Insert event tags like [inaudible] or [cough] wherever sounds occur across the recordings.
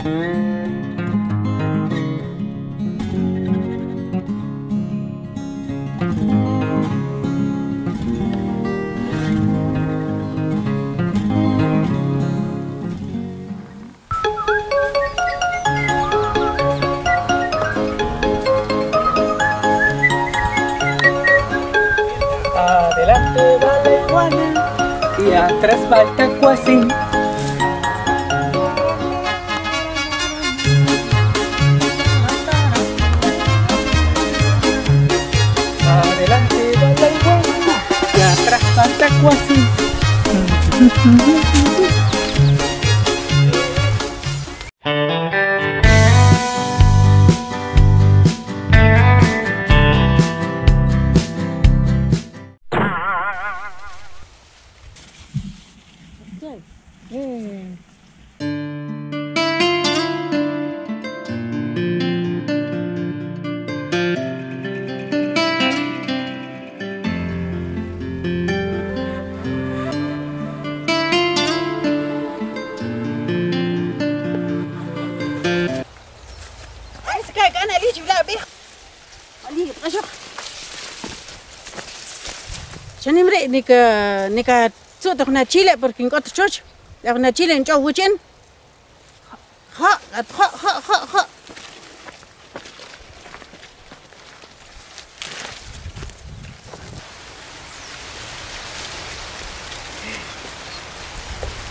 Adelante va la y atrás va el tacuacín. Ay, Chanimre ni ka ni ka tsu ta na chile porque en otro chocho. La na chile en chau wuchen. Ha, ha, ha, ha, ha.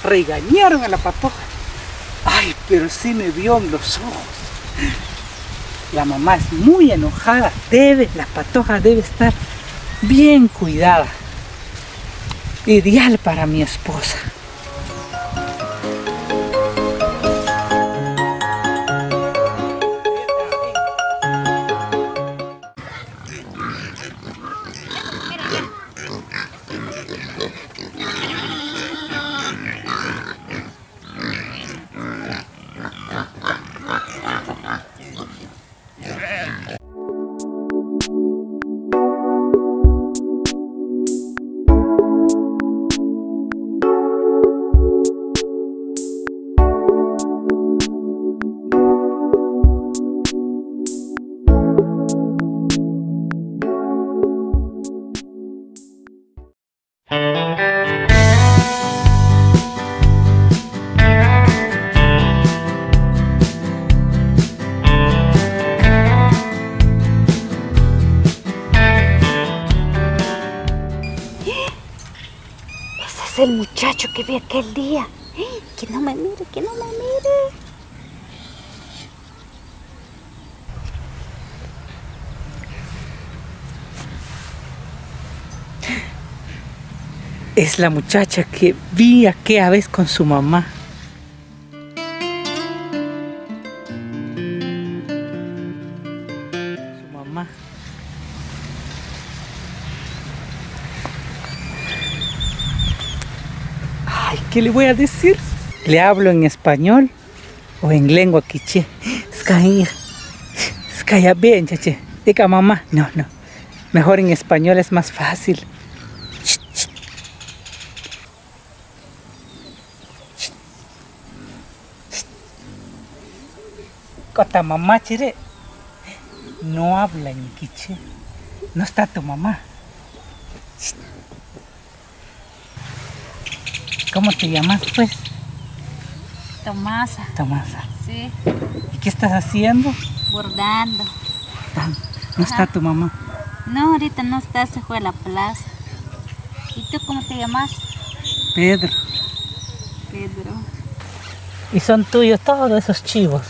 Regañaron a la patoja. Ay, pero sí me vio en los ojos. La mamá es muy enojada. Debe, la patoja debe estar bien cuidada. Ideal para mi esposa. Que vi aquel día. ¡Eh! Que no me mire, que no me mire. Es la muchacha que vi aquella vez con su mamá. ¿Qué le voy a decir? ¿Le hablo en español o en lengua quiché? Skaya. Skaya bien, chache. Diga mamá. No, no. Mejor en español es más fácil. Cota mamá, chire. No habla en quiche. No está tu mamá. ¿Cómo te llamas, pues? Tomasa, Tomasa. sí, ¿Y qué estás haciendo? bordando. Ah, No está tu mamá. No, ahorita no está, se fue a la plaza. ¿Y tú cómo te llamas? Pedro. Pedro. Y son tuyos todos esos chivos.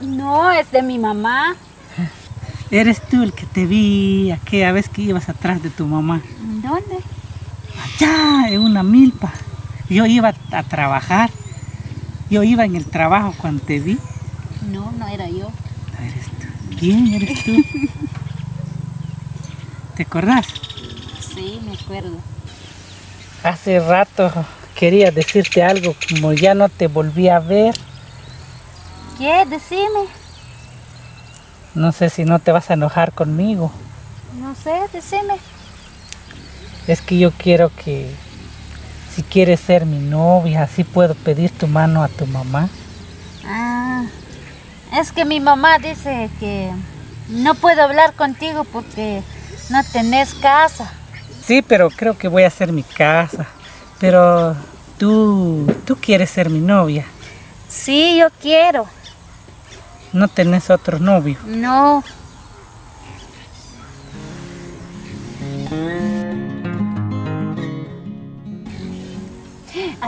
No, es de mi mamá. Eres tú el que te vi aquella vez que ibas atrás de tu mamá. ¿Dónde? Allá, en una milpa. Yo iba a trabajar. Yo iba en el trabajo cuando te vi. No, no era yo. No eres tú. ¿Quién eres tú? [laughs] ¿Te acordás? Sí, me acuerdo. Hace rato quería decirte algo, como ya no te volví a ver. ¿Qué? Decime. No sé si no te vas a enojar conmigo. No sé, decime. Es que yo quiero que, si quieres ser mi novia, así puedo pedir tu mano a tu mamá. Ah, es que mi mamá dice que no puedo hablar contigo porque no tenés casa. Sí, pero creo que voy a hacer mi casa. Pero tú, tú quieres ser mi novia. Sí, yo quiero. No tenés otro novio. No.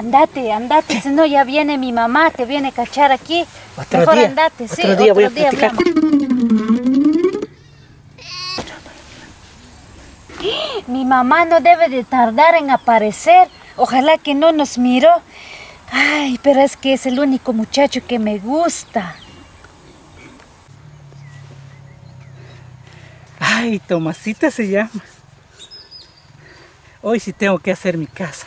Andate, andate, si no ya viene mi mamá, te viene a cachar aquí. Otro Mejor día, andate, otro sí, día voy a otro día platicar. [gasps] Mi mamá no debe de tardar en aparecer. Ojalá que no nos miró. Ay, pero es que es el único muchacho que me gusta. Ay, Tomasita se llama. Hoy sí tengo que hacer mi casa.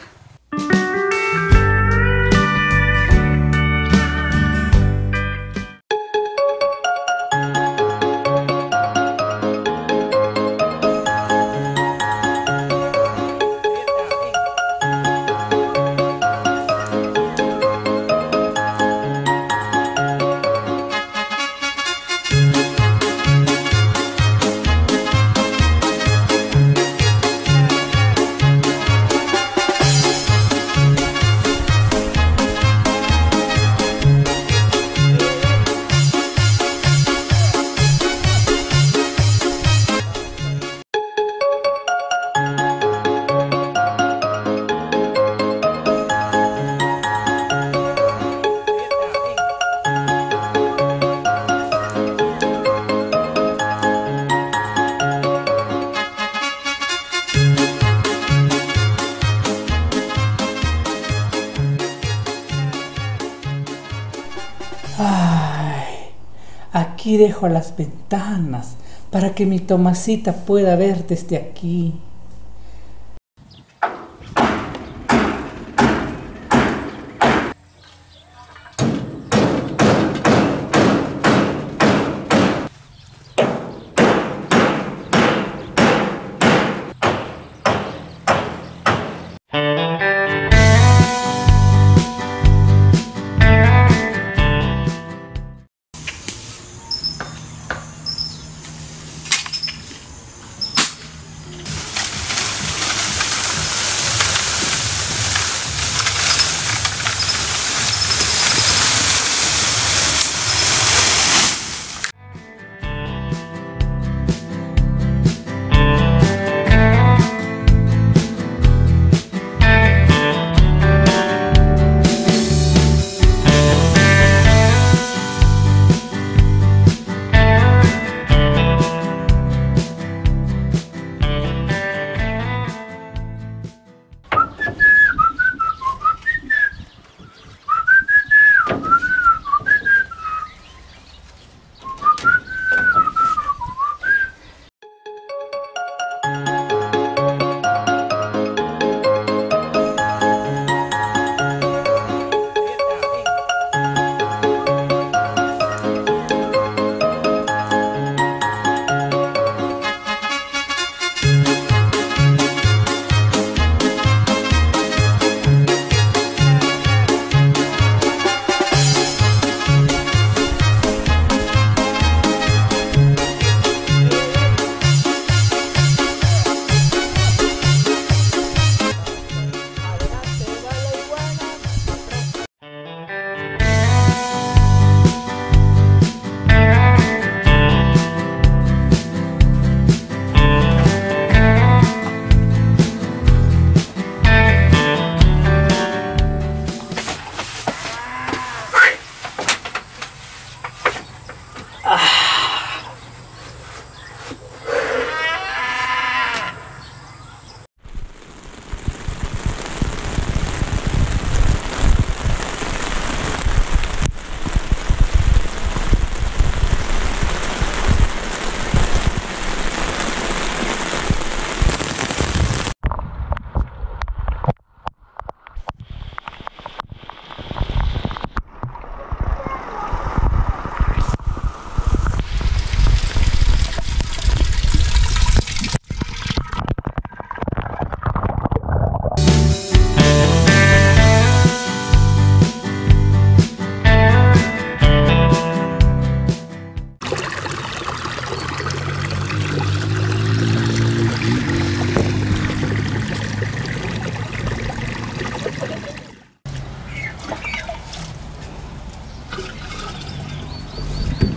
Aquí dejo las ventanas para que mi Tomasita pueda ver desde aquí.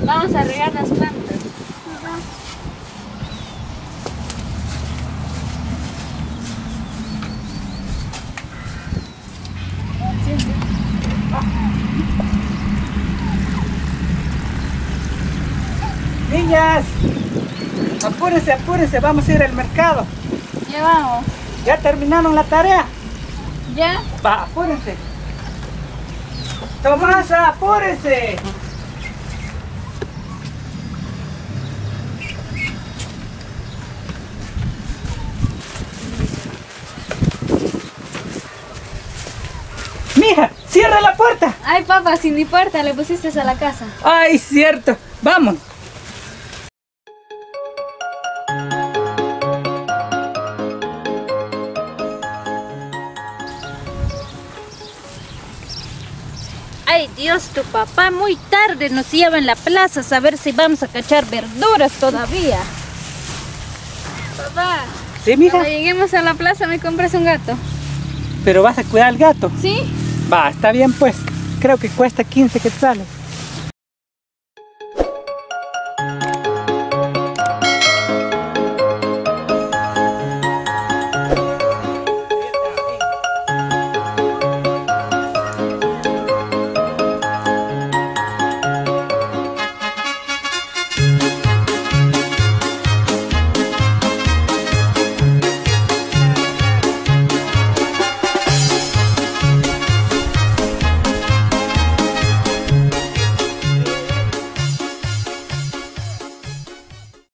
Vamos a regar las plantas. Niñas, apúrense, apúrense, vamos a ir al mercado. Ya vamos. ¿Ya terminaron la tarea? ¿Ya? Va, apúrense. Tomasa, apúrense. Mija, cierra la puerta. Ay, papá, sin ni puerta le pusiste a la casa. Ay, cierto. Vamos. Ay, Dios, tu papá muy tarde nos lleva en la plaza a saber si vamos a cachar verduras todavía. Papá, Sí, mija. cuando lleguemos a la plaza me compras un gato. Pero vas a cuidar al gato. ¿Sí? Va, está bien pues. Creo que cuesta 15 quetzales.